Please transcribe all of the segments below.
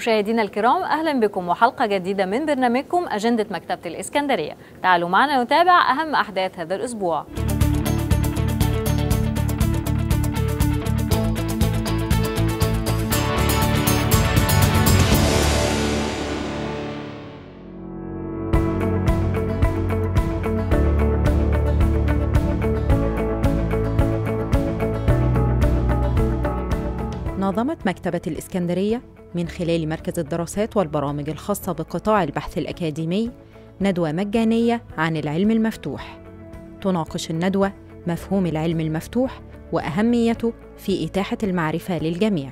مشاهدينا الكرام أهلا بكم وحلقة جديدة من برنامجكم أجندة مكتبة الإسكندرية. تعالوا معنا نتابع أهم أحداث هذا الأسبوع. نظمت مكتبة الإسكندرية من خلال مركز الدراسات والبرامج الخاصة بقطاع البحث الأكاديمي ندوة مجانية عن العلم المفتوح. تناقش الندوة مفهوم العلم المفتوح وأهميته في إتاحة المعرفة للجميع.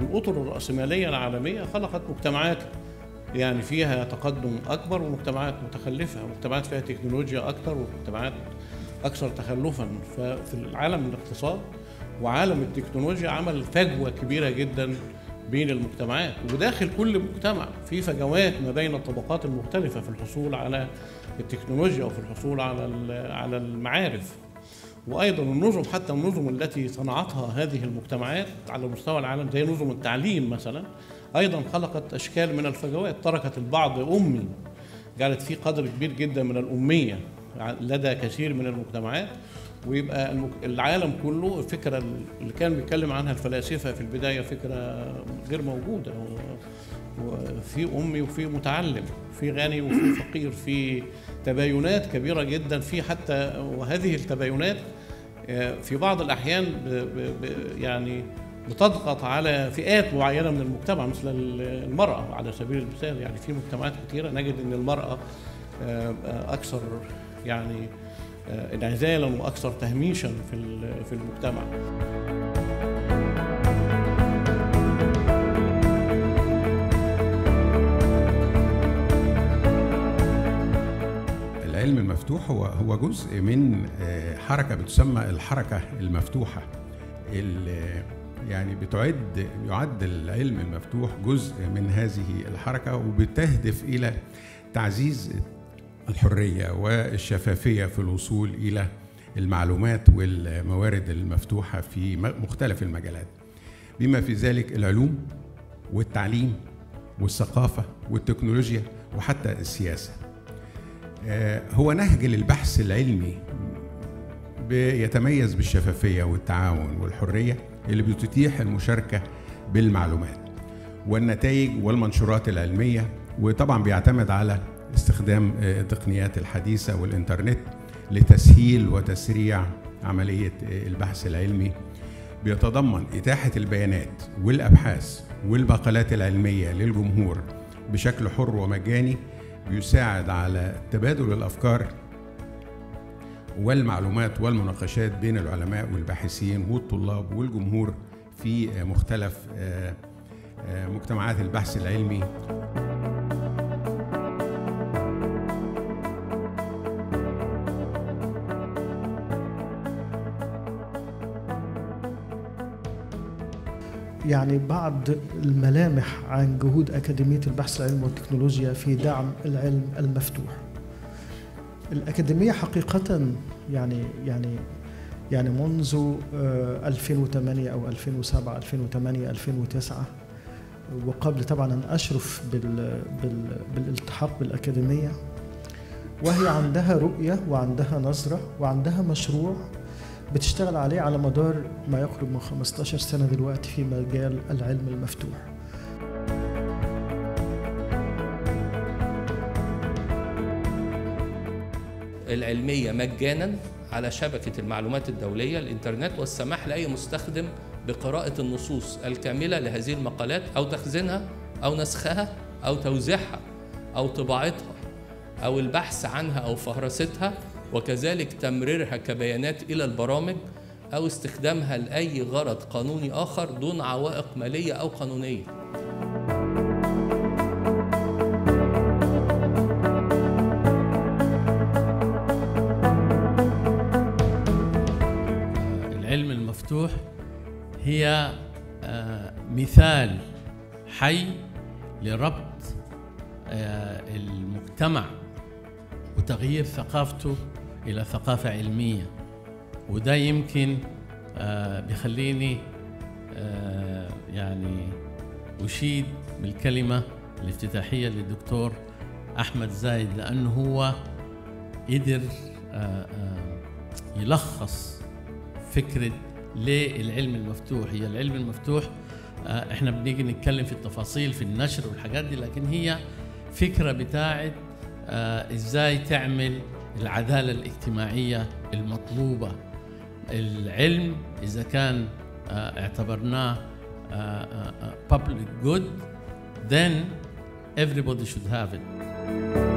الأطر الرأسمالية العالمية خلقت مجتمعات يعني فيها تقدم أكبر ومجتمعات متخلفة ومجتمعات فيها تكنولوجيا أكثر ومجتمعات أكثر تخلفا ففي العالم الاقتصاد وعالم التكنولوجيا عمل فجوة كبيرة جدا بين المجتمعات. وداخل كل مجتمع في فجوات ما بين الطبقات المختلفة في الحصول على التكنولوجيا وفي الحصول على على المعارف. وأيضا النظم حتى النظم التي صنعتها هذه المجتمعات على مستوى العالم زي نظم التعليم مثلا أيضا خلقت أشكال من الفجوات. تركت البعض أمي جعلت فيه قدر كبير جدا من الأمية لدى كثير من المجتمعات ويبقى العالم كله الفكرة اللي كان بيتكلم عنها الفلاسفة في البداية فكرة غير موجودة. وفي أمي وفي متعلم في غني وفي فقير في تباينات كبيرة جدا في حتى وهذه التباينات في بعض الأحيان يعني بتضغط على فئات معينة من المجتمع مثل المرأة على سبيل المثال. يعني في مجتمعات كثيره نجد إن المرأة أكثر يعني انعزالا وأكثر تهميشا في في المجتمع. العلم المفتوح هو هو جزء من حركة بتسمى الحركة المفتوحة يعني بتعد يعد العلم المفتوح جزء من هذه الحركة وبتهدف إلى تعزيز الحرية والشفافية في الوصول إلى المعلومات والموارد المفتوحة في مختلف المجالات. بما في ذلك العلوم والتعليم والثقافة والتكنولوجيا وحتى السياسة. هو نهج للبحث العلمي يتميز بالشفافية والتعاون والحرية اللي بتتيح المشاركة بالمعلومات والنتائج والمنشورات العلمية وطبعا بيعتمد على استخدام التقنيات الحديثة والإنترنت لتسهيل وتسريع عملية البحث العلمي. بيتضمن إتاحة البيانات والأبحاث والمقالات العلمية للجمهور بشكل حر ومجاني بيساعد على تبادل الأفكار والمعلومات والمناقشات بين العلماء والباحثين والطلاب والجمهور في مختلف مجتمعات البحث العلمي. يعني بعض الملامح عن جهود أكاديمية البحث العلمي والتكنولوجيا في دعم العلم المفتوح. الأكاديمية حقيقة يعني يعني يعني منذ 2008 أو 2007 2008 2009 وقبل طبعا أن أشرف بال بال بالالتحاق بالأكاديمية وهي عندها رؤية وعندها نظرة وعندها مشروع بتشتغل عليه على مدار ما يقرب من 15 سنة دلوقتي في مجال العلم المفتوح. العلمية مجانا على شبكة المعلومات الدولية الإنترنت والسماح لأي مستخدم بقراءة النصوص الكاملة لهذه المقالات أو تخزينها أو نسخها أو توزيعها أو طباعتها أو البحث عنها أو فهرستها وكذلك تمريرها كبيانات إلى البرامج أو استخدامها لأي غرض قانوني آخر دون عوائق مالية أو قانونية. العلم المفتوح هي مثال حي لربط المجتمع وتغيير ثقافته إلى ثقافة علمية. وده يمكن آه، بيخليني آه، يعني أشيد بالكلمة الافتتاحية للدكتور أحمد زايد لأنه هو قدر آه، يلخص فكرة ليه العلم المفتوح. هي العلم المفتوح إحنا بنيجي نتكلم في التفاصيل في النشر والحاجات دي لكن هي فكرة بتاعت إزاي تعمل العدالة الاجتماعية المطلوبة. العلم إذا كان آه، اعتبرناه آه، آه، public good then everybody should have it.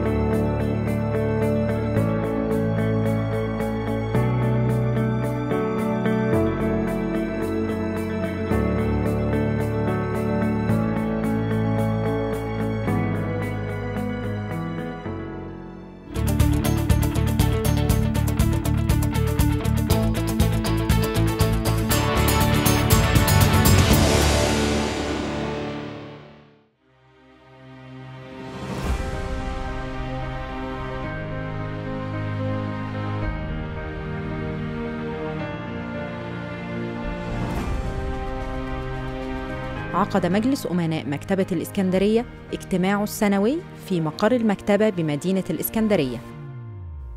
عقد مجلس أمناء مكتبة الإسكندرية اجتماعه السنوي في مقر المكتبة بمدينة الإسكندرية.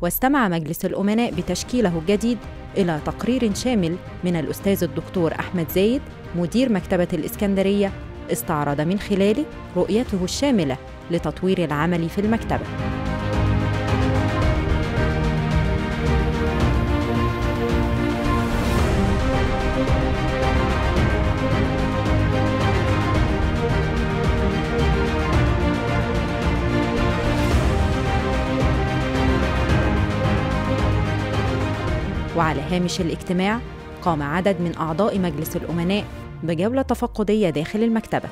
واستمع مجلس الأمناء بتشكيله الجديد إلى تقرير شامل من الأستاذ الدكتور أحمد زايد مدير مكتبة الإسكندرية استعرض من خلاله رؤيته الشاملة لتطوير العمل في المكتبة. وعلى هامش الاجتماع قام عدد من أعضاء مجلس الأمناء بجولة تفقدية داخل المكتبة.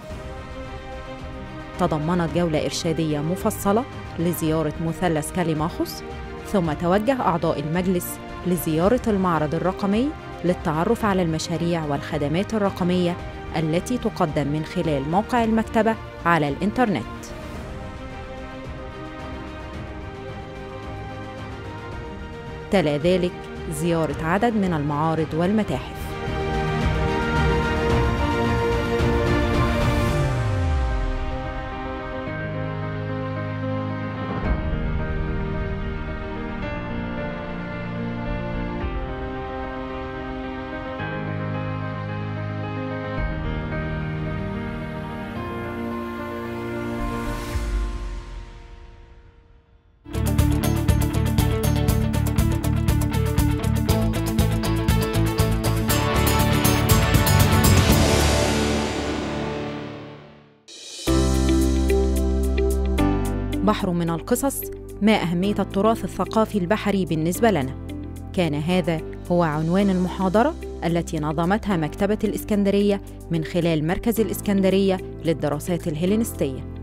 تضمنت جولة إرشادية مفصلة لزيارة مثلث كاليماخوس ثم توجه أعضاء المجلس لزيارة المعرض الرقمي للتعرف على المشاريع والخدمات الرقمية التي تقدم من خلال موقع المكتبة على الإنترنت. تلا ذلك زيارة عدد من المعارض والمتاحف. بحر من القصص ما أهمية التراث الثقافي البحري بالنسبة لنا كان هذا هو عنوان المحاضرة التي نظمتها مكتبة الإسكندرية من خلال مركز الإسكندرية للدراسات الهيلينستية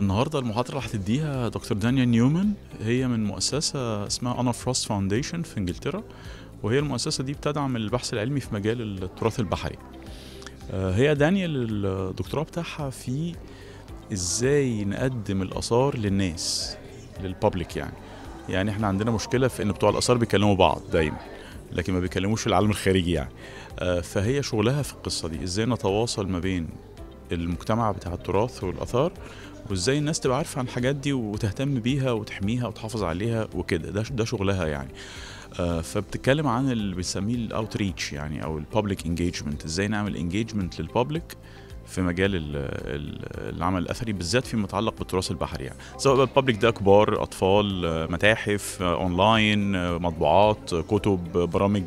النهارده المحاضرة اللي هتديها دكتور دانيال نيومان هي من مؤسسة اسمها Honor Frost Foundation في إنجلترا وهي المؤسسة دي بتدعم البحث العلمي في مجال التراث البحري. آه، هي دانيال الدكتوراه بتاعها في إزاي نقدم الآثار للناس لل public يعني. يعني إحنا عندنا مشكلة في إن بتوع الآثار بيكلموا بعض دايما لكن ما بيكلموش العالم الخارجي يعني. آه، فهي شغلها في القصة دي إزاي نتواصل ما بين المجتمع بتاع التراث والآثار وازاي الناس تبقى عارفة عن الحاجات دي وتهتم بيها وتحميها وتحافظ عليها وكده ده ده شغلها يعني آه، فبتتكلم عن اللي بنسميه ال outreach يعني أو ال public engagement إزاي نعمل engagement لل public في مجال ال- ال- العمل الأثري بالذات فيما يتعلق بالتراث البحري يعني سواء بقى ده كبار أطفال متاحف اونلاين مطبوعات كتب برامج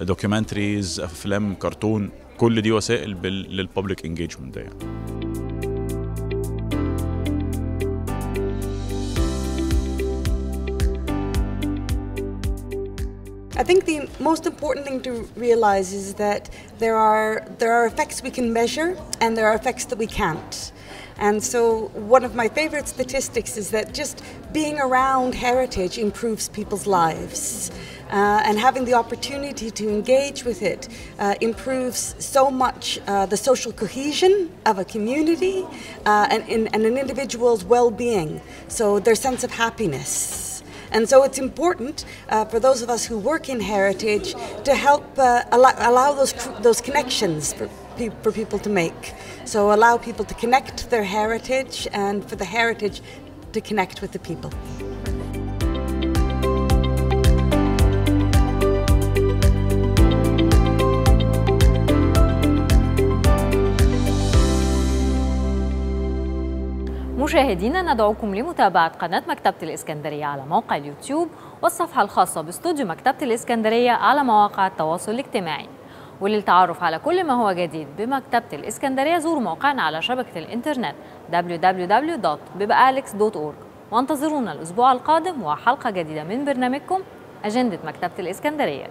documentaries أفلام كرتون كل دي وسائل لل public engagement ده يعني. I think the most important thing to realize is that there are there are effects we can measure and there are effects that we can't. And so one of my favorite statistics is that just being around heritage improves people's lives. Uh, and having the opportunity to engage with it uh, improves so much uh, the social cohesion of a community uh, and, and, and an individual's well being, so their sense of happiness. And so it's important uh, for those of us who work in heritage to help uh, allow, allow those, those connections for, for people to make. So allow people to connect their heritage and for the heritage to connect with the people. مشاهدينا ندعوكم لمتابعة قناة مكتبة الإسكندرية على موقع اليوتيوب والصفحة الخاصة بأستوديو مكتبة الإسكندرية على مواقع التواصل الاجتماعي. وللتعرف على كل ما هو جديد بمكتبة الإسكندرية زوروا موقعنا على شبكة الإنترنت www.bibalex.org وانتظرونا الأسبوع القادم وحلقة جديدة من برنامجكم أجندة مكتبة الإسكندرية.